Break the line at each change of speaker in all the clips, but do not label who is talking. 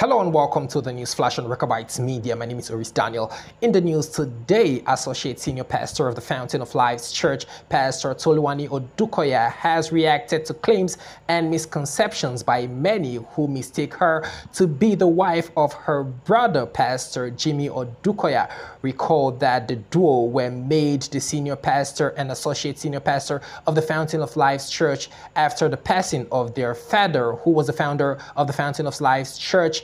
Hello and welcome to the News Flash on Rechabites Media. My name is Oris Daniel. In the news today, Associate Senior Pastor of the Fountain of Lives Church, Pastor Toluwani Odukoya, has reacted to claims and misconceptions by many who mistake her to be the wife of her brother, Pastor Jimmy Odukoya. Recall that the duo were made the senior pastor and associate senior pastor of the Fountain of Lives Church after the passing of their father, who was the founder of the Fountain of Lives Church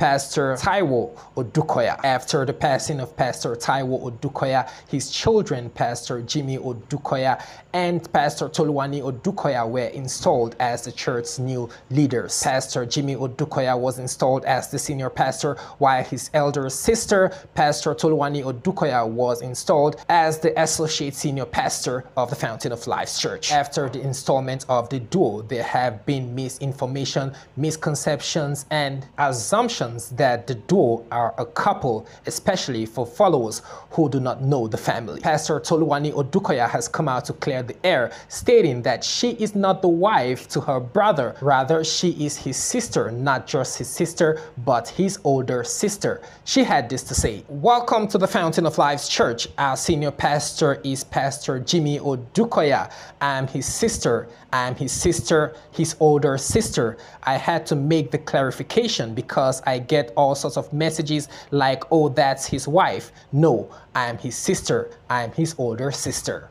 Pastor Taiwo Odukoya. After the passing of Pastor Taiwo Odukoya, his children, Pastor Jimmy Odukoya and Pastor Toluwani Odukoya, were installed as the church's new leaders. Pastor Jimmy Odukoya was installed as the senior pastor, while his elder sister, Pastor Toluwani Odukoya, was installed as the associate senior pastor of the Fountain of Life Church. After the installment of the duo, there have been misinformation, misconceptions, and assumptions that the duo are a couple, especially for followers who do not know the family. Pastor Toluwani Odukoya has come out to clear the air, stating that she is not the wife to her brother. Rather, she is his sister, not just his sister, but his older sister. She had this to say Welcome to the Fountain of Lives Church. Our senior pastor is Pastor Jimmy Odukoya. I'm his sister. I'm his sister, his older sister. I had to make the clarification because I get all sorts of messages like, oh, that's his wife. No, I am his sister. I am his older sister.